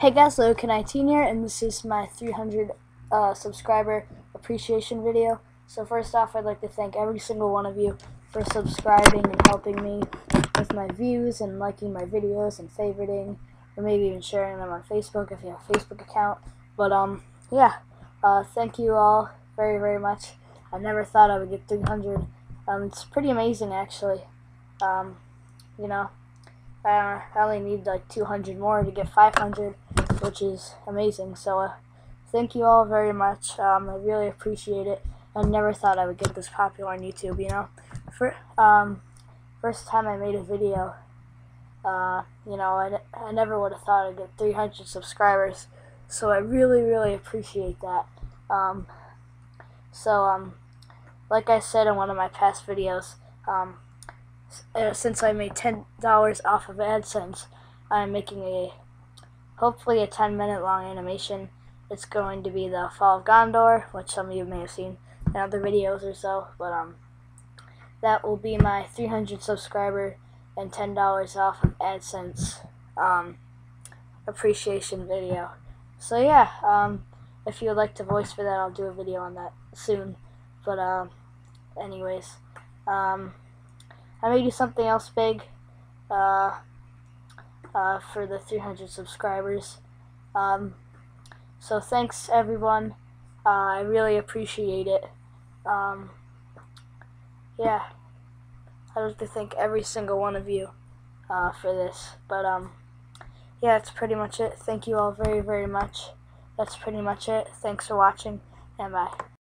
Hey guys, legokid918 here, and this is my 300 uh, subscriber appreciation video. So first off, I'd like to thank every single one of you for subscribing and helping me with my views and liking my videos and favoriting, or maybe even sharing them on Facebook if you have a Facebook account. But um, yeah, uh, thank you all very very much. I never thought I would get 300. Um, it's pretty amazing actually. Um, you know, I only need like 200 more to get 500, which is amazing. So uh, thank you all very much. Um, I really appreciate it. I never thought I would get this popular on YouTube. You know, for um, first time I made a video, uh, you know, I, I never would have thought I'd get 300 subscribers. So I really, really appreciate that. Um, so, um, like I said in one of my past videos, um, uh, since I made ten dollars off of AdSense, I'm making a hopefully a 10 minute long animation. It's going to be the Fall of Gondor, which some of you may have seen in other videos or so, but um, that will be my 300 subscriber and $10 off of AdSense um, appreciation video. So yeah, um, if you would like to voice for that, I'll do a video on that soon. But um, anyways, um, I may do something else big uh, uh, for the 300 subscribers. Um, so thanks everyone. Uh, I really appreciate it. Um, yeah, I'd like to thank every single one of you uh, for this. But um, yeah, that's pretty much it. Thank you all very, very much. That's pretty much it. Thanks for watching, and bye.